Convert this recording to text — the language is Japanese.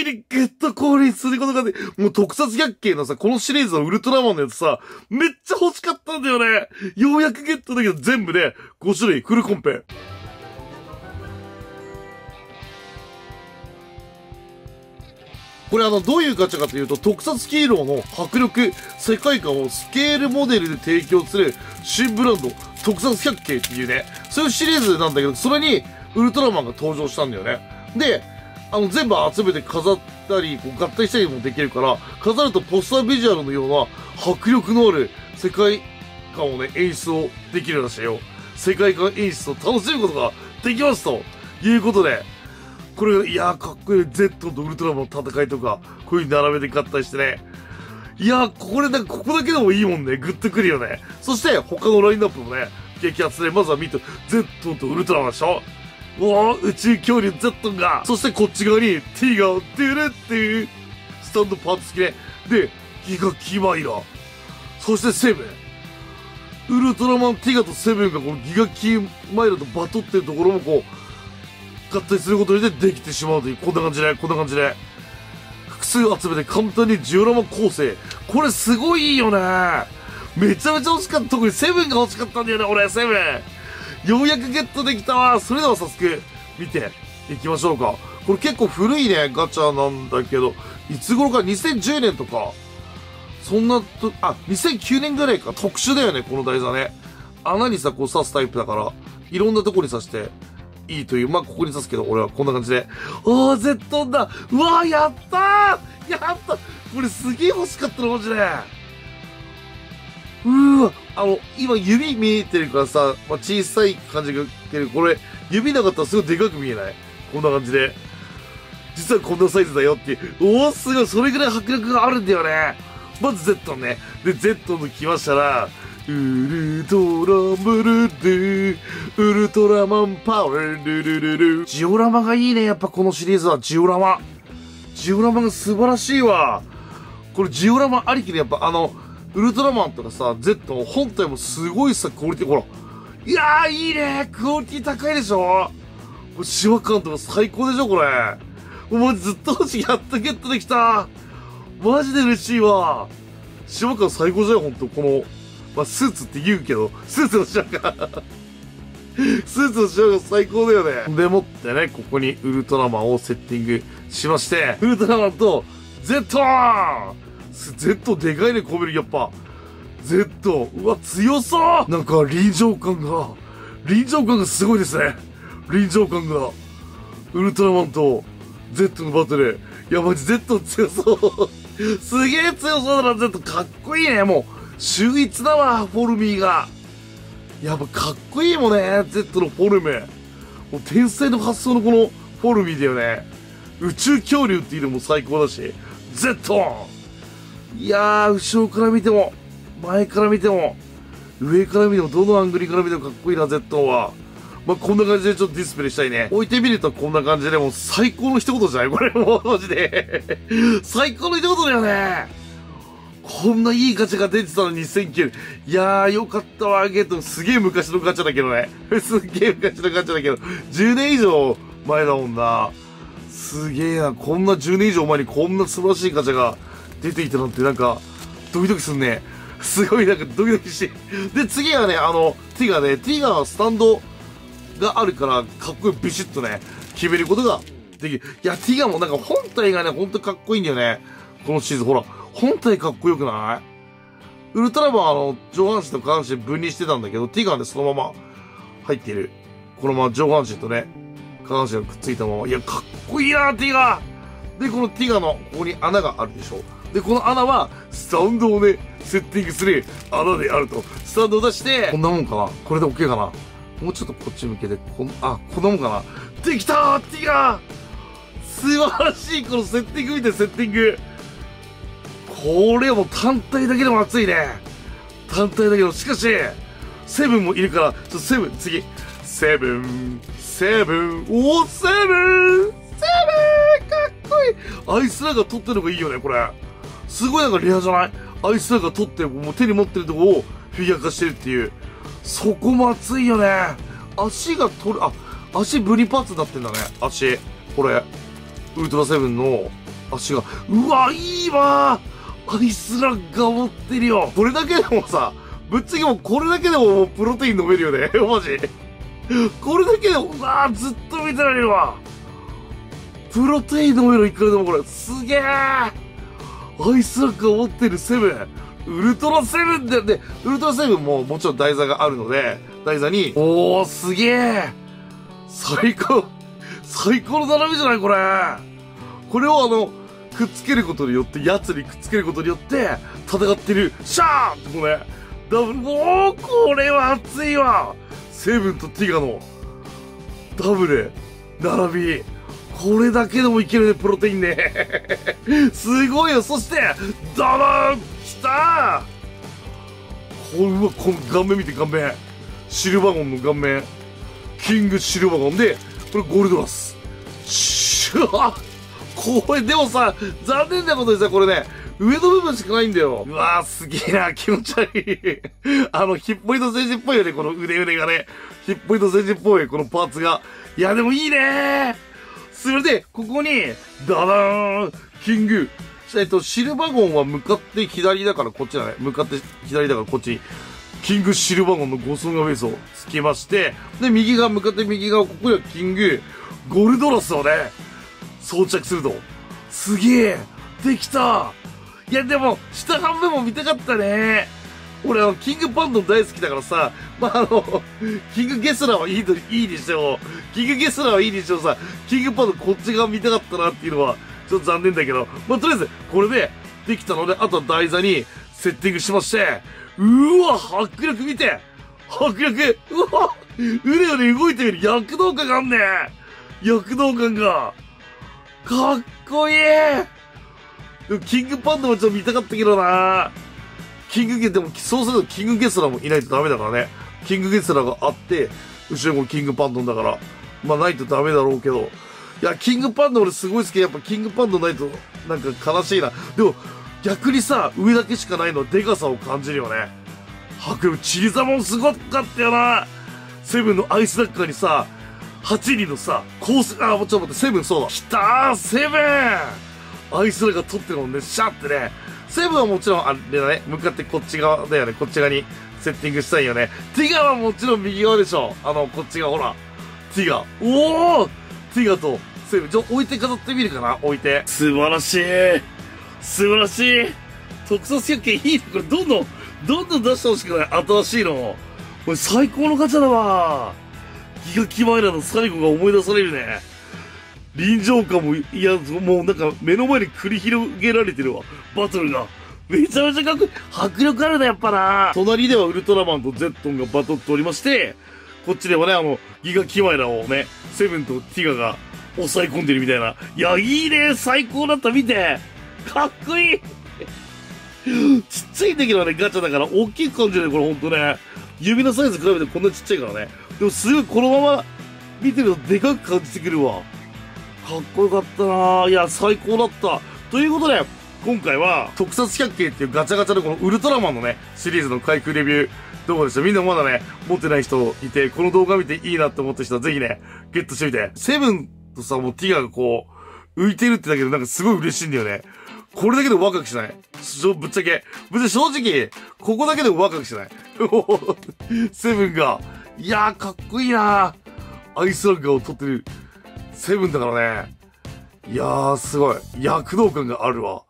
いにゲット降臨することがで、もう特撮百景のさ、このシリーズのウルトラマンのやつさ、めっちゃ欲しかったんだよね。ようやくゲットだけど全部で5種類フルコンペ。これあの、どういうガチャかというと、特撮ヒーローの迫力、世界観をスケールモデルで提供する新ブランド、特撮百景っていうね、そういうシリーズなんだけど、それにウルトラマンが登場したんだよね。で、あの、全部集めて飾ったり、こう合体したりもできるから、飾るとポスタービジュアルのような迫力のある世界観をね、演出をできるらしいよ。世界観演出を楽しむことができますということで、これ、いやーかっこいい。Z とウルトラマンの戦いとか、こういう風に並べて合体してね。いやー、これなんかここだけでもいいもんね。グッとくるよね。そして、他のラインナップもね、激アツで、まずは見て、Z とウルトラマンでしょおー、宇宙恐竜 Z が、そしてこっち側に T が売ってるっていう、スタンドパーツ付きね。で、ギガキマイラ。そしてセブン。ウルトラマンティガとセブンがこのギガキマイラとバトってるところもこう、合体することでできてしまうという、こんな感じで、こんな感じで。複数集めて簡単にジオラマ構成。これすごいいいよね。めちゃめちゃ欲しかった。特にセブンが欲しかったんだよね、俺、セブン。ようやくゲットできたわ。それでは早速、見ていきましょうか。これ結構古いね、ガチャなんだけど、いつ頃か、2010年とか、そんなと、あ、2009年ぐらいか、特殊だよね、この台座ね。穴にさ、こう刺すタイプだから、いろんなとこに刺して、いいという。まあ、ここに刺すけど、俺はこんな感じで。おー、ゼットンだうわー、やったーやったこれすげえ欲しかったの、マジで。うわ、あの、今指見えてるからさ、まあ、小さい感じが出る。これ、指なかったらすごいでかく見えない？こんな感じで。実はこんなサイズだよっていう。おー、すごい、それぐらい迫力があるんだよね。まず Z ね。で、Z の来ましたら、ウルトラブルで、ウルトラマンパワー、ルルルル。ジオラマがいいね、やっぱこのシリーズは、ジオラマ。ジオラマが素晴らしいわ。これジオラマありきでやっぱあの、ウルトラマンとかさ、Z の本体もすごいさ、クオリティ、ほら。いやー、いいねクオリティ高いでしょこれ、シワ感とか最高でしょこれ。もうずっと欲しい。やっとゲットできた。マジで嬉しいわ。シワ感最高じゃん、ほんと。この、まあ、スーツって言うけど、スーツのシワ感。スーツのシワが最高だよね。でもってね、ここにウルトラマンをセッティングしまして、ウルトラマンと Z! Z でかいね、コベルやっぱ。Z! うわ、強そうなんか臨場感が、臨場感がすごいですね。臨場感が。ウルトラマンと Z のバトル。いや、マジ Z 強そう。すげえ強そうだな、Z。かっこいいね、もう。秀逸だわ、フォルミーが。やっぱかっこいいもんね、Z のフォルム。もう天才の発想のこのフォルミーだよね。宇宙恐竜っていうのも最高だし。Z! いやー、後ろから見ても、前から見ても、上から見ても、どのアングルから見てもかっこいいな、Z は。まあ、こんな感じでちょっとディスプレイしたいね。置いてみるとこんな感じでもう最高の一言じゃない？これもうマジで。最高の一言だよね。こんないいガチャが出てたの2009いやー、よかったわ、ゲット。すげえ昔のガチャだけどね。すげえ昔のガチャだけど、10年以上前だもんな。すげえな。こんな10年以上前にこんな素晴らしいガチャが出ていたなんてなんか、ドキドキすんね。すごいなんかドキドキして。で、次はね、あの、ティガーね、ティガはスタンドがあるから、かっこよくビシッとね、決めることができる。いや、ティガーもなんか本体がね、ほんとかっこいいんだよね。このシーズン。ほら、本体かっこよくない？ウルトラマンあの、上半身と下半身分離してたんだけど、ティガはね、そのまま入っている。このまま上半身とね、下半身がくっついたまま。いや、かっこいいな、ティガーで、このティガーのここに穴があるでしょ。で、この穴は、スタンドをね、セッティングする穴であると。スタンドを出して、こんなもんかな？これで OK かな？もうちょっとこっち向けて、こん、あ、こんなもんかな？できたーティガー！素晴らしいこのセッティング見て、セッティング。これはもう単体だけでも熱いね。単体だけど、しかし、セブンもいるから、ちょっとセブン、次。セブン、セブン、おー、セブン！セブン！かっこいい！あいつらが撮ってるのがいいよね、これ。すごいなんかレアじゃない？あいつらが撮って、もう手に持ってるとこをフィギュア化してるっていう。そこも熱いよね。足が取る、あ、足ブリパーツになってんだね、足。これ。ウルトラセブンの足が。うわ、いいわアイスラッガー持ってるよ。これだけでもさ、ぶっちゃけもうこれだけでもプロテイン飲めるよね。マジ。これだけでも、うわずっと見てられるわ。プロテイン飲めるいくらでもこれ。すげえアイスラッガー持ってるセブン。ウルトラセブンだよ。ね。ウルトラセブンももちろん台座があるので、台座に、おー、すげえ。最高。最高の並びじゃないこれ。これをあの、くっつけることによって、やつにくっつけることによって、戦ってる、シャーってこれ、ダブル、おー、これは熱いわ。セブンとティガの、ダブル、並び。これだけでもいけるね、プロテインね。すごいよ。そして、ダバーンきたこれは、この顔面見て、顔面。シルバゴンの顔面。キングシルバゴンで、これゴールドラス。しゅわこれでもさ、残念なことでさ、これね、上の部分しかないんだよ。うわーすげえな、気持ち悪い。あの、ヒッポイト戦士っぽいよね、この腕腕がね。ヒッポイト戦士っぽい、このパーツが。いや、でもいいねそれで、ここに、ダダーンキングえっと、シルバゴンは向かって左だからこっちだね。向かって左だからこっちに。キングシルバゴンのゴソンガベースをつけまして、で、右側向かって右側、ここにはキング、ゴルドロスをね、装着すると。すげえできたいや、でも、下半分も見たかったね。俺、あの、キングパンド大好きだからさ、まあ、あの、キングゲスラーはいいと、いいでしょう。キングゲスラーはいいでしょうさ、キングパンドこっち側見たかったなっていうのは、ちょっと残念だけど、まあ、とりあえず、これで、できたので、あとは台座にセッティングしまして、うわ、迫力見て。迫力。うわうねうね動いてみる。躍動感があんね躍動感が。かっこいい。キングパンダもちょっと見たかったけどな。キングゲ、でもそうするとキングゲスラーもいないとダメだからね。キングゲスラーがあって、後ろもキングパンドンだから。まあないとダメだろうけど。いや、キングパンダ俺すごい好き。やっぱキングパンダないとなんか悲しいな。でも、逆にさ、上だけしかないのデカさを感じるよね。迫力、チリザモンすごかったよな。セブンのアイスダッカーにさ、8人のさ、コース、あ、もちょっと待って、セブンそうだ。来たー、セブンアイスダッカー取ってるもんね、シャってね。セブンはもちろん、あれだね、向かってこっち側だよね、こっち側にセッティングしたいよね。ティガはもちろん右側でしょ。あの、こっち側、ほら。ティガ。おーティガとセブン。ちょ、置いて飾ってみるかな置いて。素晴らしい素晴らしい特撮百景いいね。これどんどん、どんどん出してほしくない新しいの。これ最高のガチャだわ。ギガキマイラの最後が思い出されるね。臨場感も、いや、もうなんか目の前に繰り広げられてるわ。バトルが。めちゃめちゃかっこいい。迫力あるな、やっぱな。隣ではウルトラマンとゼットンがバトっておりまして、こっちではね、あの、ギガキマイラをね、セブンとティガが抑え込んでるみたいな。いや、いいね最高だった見てかっこいいちっちゃいんだけどね、ガチャだから、大きい感じで、これほんとね。指のサイズ比べてこんなちっちゃいからね。でもすごいこのまま見てるとでかく感じてくるわ。かっこよかったないや、最高だった。ということで、今回は特撮百景っていうガチャガチャのこのウルトラマンのね、シリーズの開封レビューどうでしたみんなまだね、持ってない人いて、この動画見ていいなって思った人はぜひね、ゲットしてみて。セブンとさ、もうティガがこう、浮いてるってだけでなんかすごい嬉しいんだよね。これだけでワクワクしない。ぶっちゃけ。ぶっちゃ正直、ここだけでワクワクしない。セブンが、いやーかっこいいなアイスラッガーを取ってるセブンだからね。いやーすごい。躍動感があるわ。